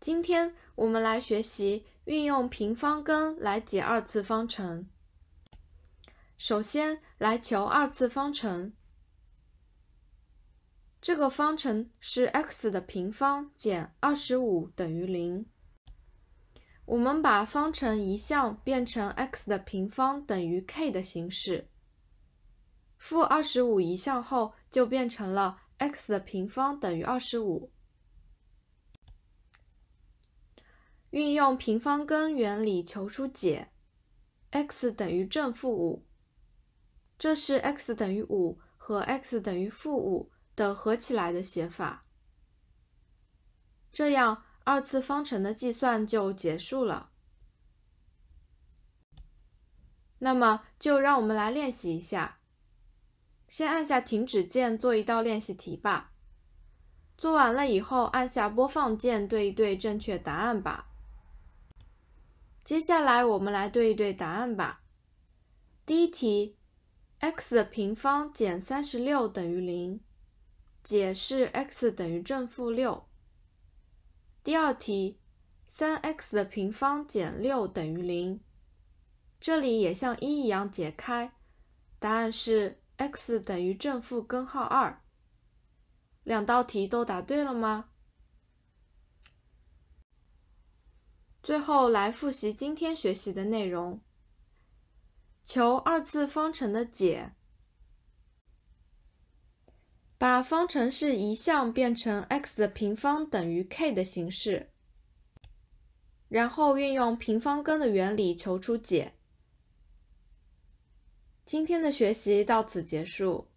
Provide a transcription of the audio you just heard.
今天我们来学习运用平方根来解二次方程。首先来求二次方程，这个方程是 x 的平方减二十五等于零。我们把方程移项变成 x 的平方等于 k 的形式，负二十五移项后就变成了 x 的平方等于二十五。运用平方根原理求出解，x 等于正负五，这是 x 等于五和 x 等于负五的合起来的写法。这样二次方程的计算就结束了。那么就让我们来练习一下，先按下停止键做一道练习题吧。做完了以后，按下播放键对一对正确答案吧。接下来我们来对一对答案吧。第一题，x 的平方减三十六等于零，解是 x 等于正负六。第二题，三 x 的平方减六等于零，这里也像一一样解开，答案是 x 等于正负根号二。两道题都答对了吗？最后来复习今天学习的内容，求二次方程的解，把方程式移项变成 x 的平方等于 k 的形式，然后运用平方根的原理求出解。今天的学习到此结束。